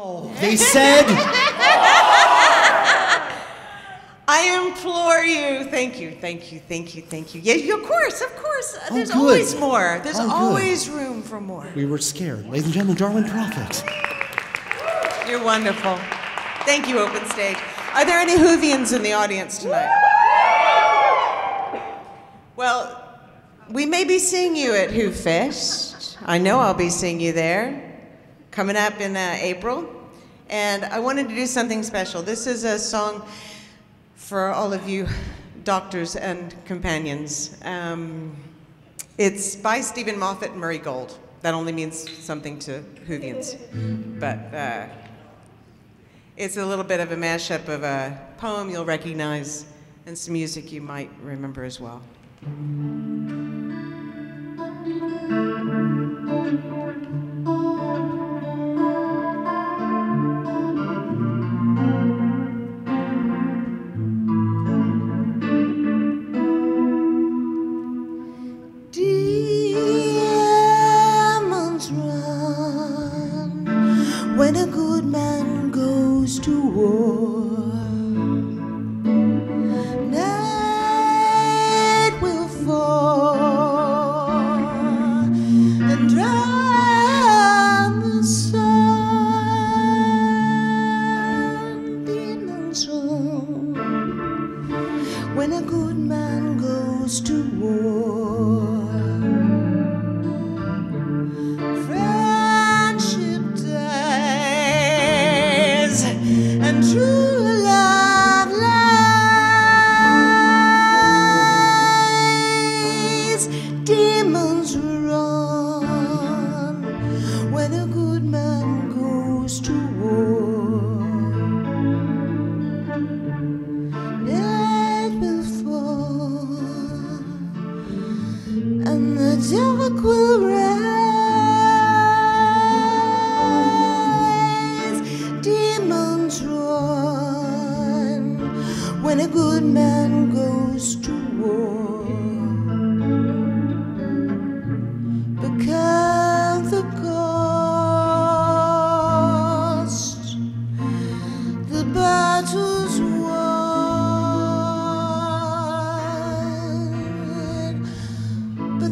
Oh, they said. I implore you. Thank you, thank you, thank you, thank you. Yeah, of course, of course. Oh, There's good. always more. There's Oh, good. always room for more. We were scared. Ladies and gentlemen, Darwin Prophet. You're wonderful. Thank you, Open Stage. Are there any Whovians in the audience tonight? Well, we may be seeing you at Who Fest. I know I'll be seeing you there coming up in uh, April. And I wanted to do something special. This is a song for all of you doctors and companions. Um, it's by Steven Moffat and Murray Gold. That only means something to Whovians. But uh, it's a little bit of a mashup of a poem you'll recognize and some music you might remember as well. Goes to war. Friendship dies and true love lies. Demons run when a good man goes to war.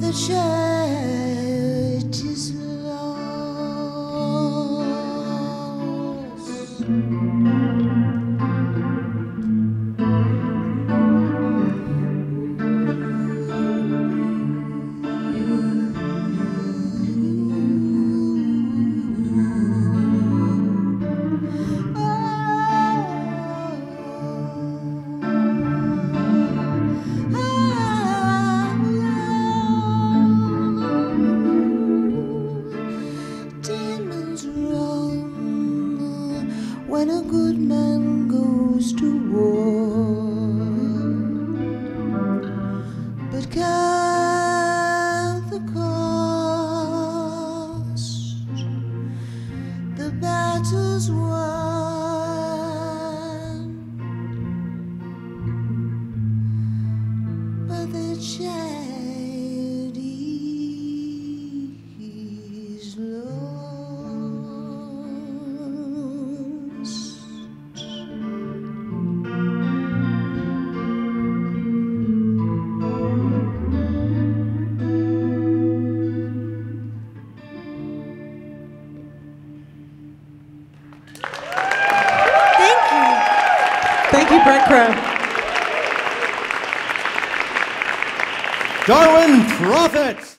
The child Run when a good man goes to war. But count Brett Crow. Darwin Prophet.